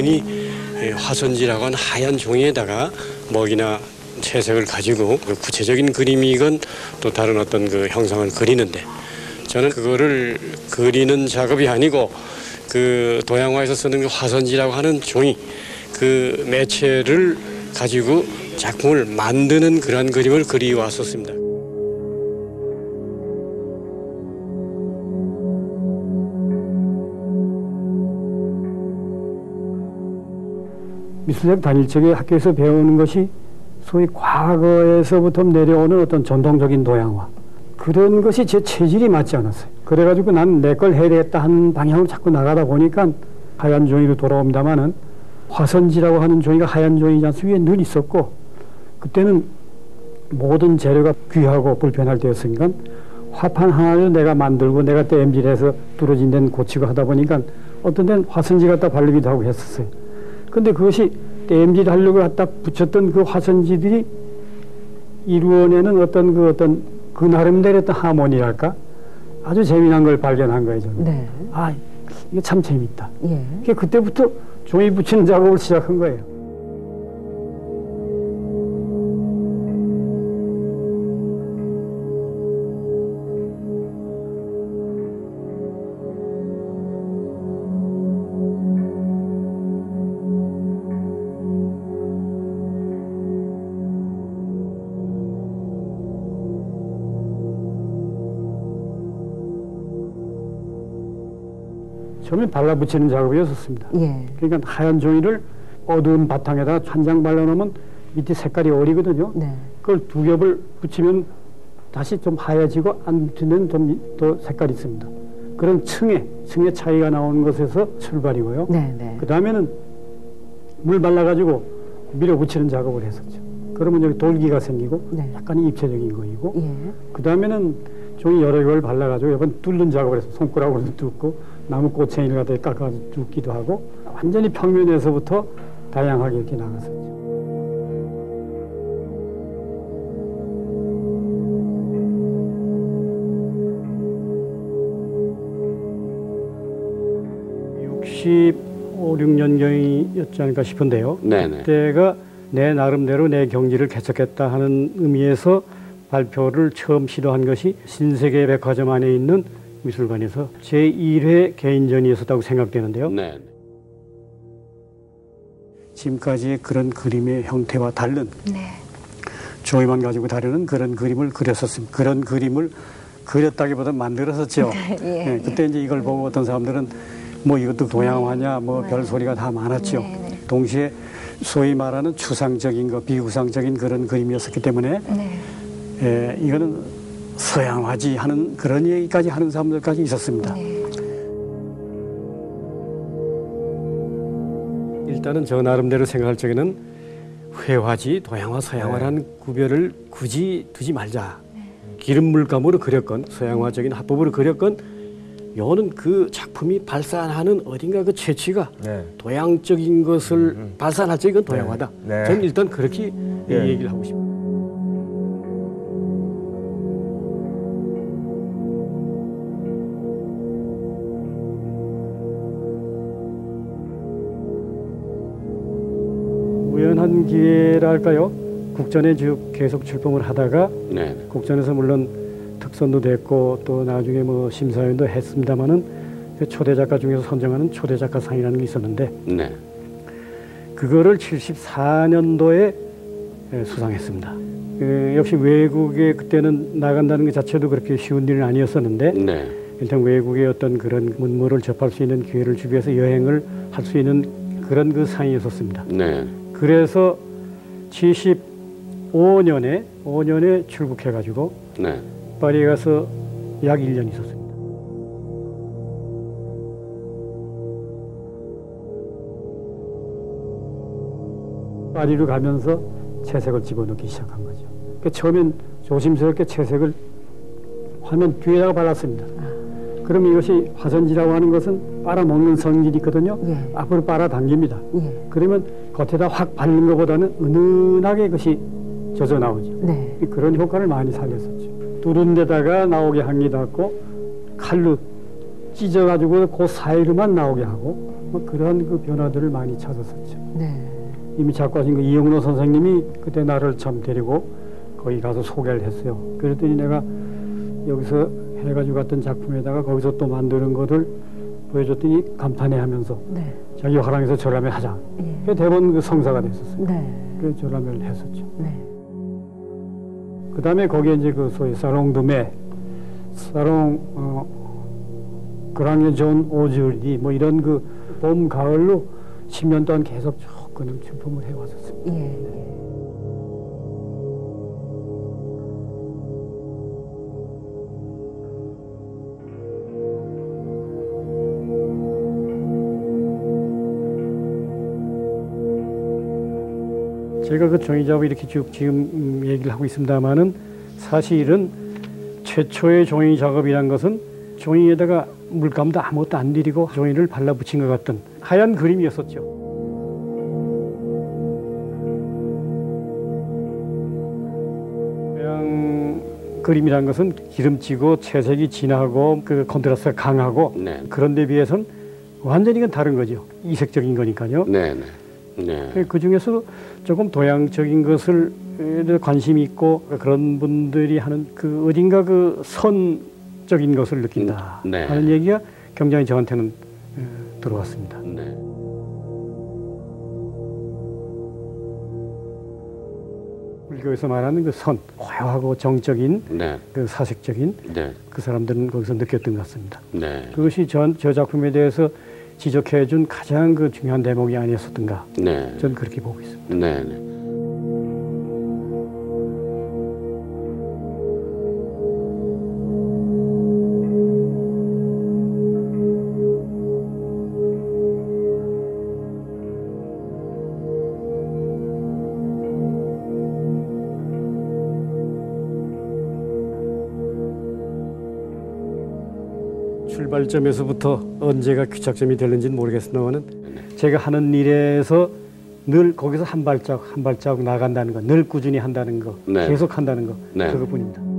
흔히 예, 화선지라고 하는 하얀 종이에다가 먹이나 채색을 가지고 그 구체적인 그림이건 또 다른 어떤 그 형상을 그리는데 저는 그거를 그리는 작업이 아니고 그 도양화에서 쓰는 그 화선지라고 하는 종이 그 매체를 가지고 작품을 만드는 그러한 그림을 그리왔었습니다. 미술학 다닐 적에 학교에서 배우는 것이 소위 과거에서부터 내려오는 어떤 전통적인 도양화 그런 것이 제 체질이 맞지 않았어요. 그래가지고 난 내 걸 해야 되겠다 하는 방향으로 자꾸 나가다 보니까 하얀 종이로 돌아옵니다마는 화선지라고 하는 종이가 하얀 종이지 않습니까? 위에 늘 있었고 그때는 모든 재료가 귀하고 불편할 때였으니까 화판 하나를 내가 만들고 내가 때 엠질해서 뚫어진 데는 고치고 하다 보니까 어떤 데는 화선지 갖다 바르기도 하고 했었어요. 근데 그것이 땜질 하려고 갖다 붙였던 그 화선지들이 이루어내는 어떤 그 어떤 그 나름대로 어떤 하모니랄까 아주 재미난 걸 발견한 거예요 저는. 네. 아 이게 참 재밌다. 예. 그게 그때부터 종이 붙이는 작업을 시작한 거예요. 처음에 발라붙이는 작업이었었습니다. 예. 그러니까 하얀 종이를 어두운 바탕에다 한 장 발라놓으면 밑에 색깔이 어리거든요. 네. 그걸 두 겹을 붙이면 다시 좀 하얘지고 안 붙이면 좀 더 색깔이 있습니다. 그런 층의 층의 차이가 나오는 것에서 출발이고요. 네, 네. 그 다음에는 물 발라가지고 밀어붙이는 작업을 했었죠. 그러면 여기 돌기가 생기고 네. 약간의 입체적인 거이고 예. 그 다음에는 종이 여러 개를 발라가지고 이번 뚫는 작업을 해서 손가락으로 뚫고 나무 꼬챙이를 갖다 깎아서 뚫기도 하고 완전히 평면에서부터 다양하게 이렇게 나갔었죠. (65, 6년경이었지 않을까 싶은데요) 네네. 그때가 내 나름대로 내 경지를 개척했다 하는 의미에서 발표를 처음 시도한 것이 신세계 백화점 안에 있는 미술관에서 제1회 개인전이 있었다고 생각되는데요. 네. 지금까지의 그런 그림의 형태와 다른 네. 조이만 가지고 다루는 그런 그림을 그렸었습니다. 그런 그림을 그렸다기보다 만들었었죠. 예, 예, 그때 이제 이걸 보고 어떤 사람들은 뭐 이것도 도양화냐 뭐 별 소리가 다 많았죠. 네, 네. 동시에 소위 말하는 추상적인 거, 비구상적인 그런 그림이었었기 때문에 네. 예, 이거는 서양화지 하는 그런 얘기까지 하는 사람들까지 있었습니다. 네. 일단은 저 나름대로 생각할 적에는 회화지, 도양화, 서양화라는 구별을 굳이 두지 말자. 기름 물감으로 그렸건 서양화적인 화법으로 그렸건 요는 그 작품이 발산하는 어딘가 그 채취가 네. 도양적인 것을 발산할 때 이건 도양화다. 네. 저는 일단 그렇게 예. 얘기를 하고 싶어요. 우 기회랄까요? 국전에 쭉 계속 출범을 하다가 네. 국전에서 물론 특선도 됐고 또 나중에 뭐 심사위원도 했습니다마는 그 초대 작가 중에서 선정하는 초대 작가상이라는 게 있었는데 네. 그거를 74년도에 수상했습니다. 그 역시 외국에 그때는 나간다는 것 자체도 그렇게 쉬운 일은 아니었었는데 네. 일단 외국의 어떤 그런 문물을 접할 수 있는 기회를 주기 위해서 여행을 할 수 있는 그런 그 상이었었습니다. 네. 그래서 75년에 5년에 출국해가지고 네. 파리에 가서 약 1년 있었습니다. 파리로 가면서 채색을 집어넣기 시작한 거죠. 그 처음엔 조심스럽게 채색을 화면 뒤에다가 발랐습니다. 그럼 이것이 화선지라고 하는 것은 빨아먹는 성질이 있거든요. 예. 앞으로 빨아당깁니다. 예. 그러면 겉에다 확 바르는 것보다는 은은하게 그것이 젖어 나오죠. 네. 그런 효과를 많이 살렸었죠. 뚫은 데다가 나오게 합니다. 고 칼로 찢어가지고 그 사이로만 나오게 하고 뭐 그러한 그 변화들을 많이 찾았었죠. 네. 이미 작가신 그 이영로 선생님이 그때 나를 참 데리고 거기 가서 소개를 했어요. 그랬더니 내가 여기서 해가지고 갔던 작품에다가 거기서 또 만드는 것을 보여줬더니 감탄해 하면서 네. 자기 화랑에서 전람회 하자. 예. 그 대본 그 성사가 됐었어요. 네. 그 전람회를 했었죠. 네. 그 다음에 거기에 이제 그 소위 사롱 드메, 사롱 어, 그랑의 존 오즈리 뭐 이런 그 봄 가을로 10년 동안 계속 쭉 그는 출품을 해왔었어요. 예. 예. 제가 그 종이 작업 이렇게 쭉 지금 음, 얘기를 하고 있습니다만은 사실은 최초의 종이 작업이란 것은 종이에다가 물감도 아무것도 안 들이고 종이를 발라 붙인 것 같던 하얀 그림이었었죠. 그림이란 것은 기름지고 채색이 진하고 그 컨트라스트가 강하고 네. 그런 데 비해서는 완전히 건 다른 거죠. 이색적인 거니까요. 네, 네. 네. 그 중에서도 조금 동양적인 것을 에 관심이 있고 그런 분들이 하는 그 어딘가 그 선적인 것을 느낀다 음, 네. 하는 얘기가 굉장히 저한테는 에, 들어왔습니다. 네. 불교에서 말하는 그 선, 화려하고 정적인 네. 그 사색적인 네. 그 사람들은 거기서 느꼈던 것 같습니다. 네. 그것이 전, 저 작품에 대해서 지적해 준 가장 그 중요한 대목이 아니었었던가 네. 저는 그렇게 보고 있습니다. 네. 네. 출발점에서부터 언제가 귀착점이 되는지는 모르겠습니다만은 제가 하는 일에서 늘 거기서 한 발짝 한 발짝 나간다는 거, 늘 꾸준히 한다는 거, 네. 계속 한다는 거 네. 그것뿐입니다.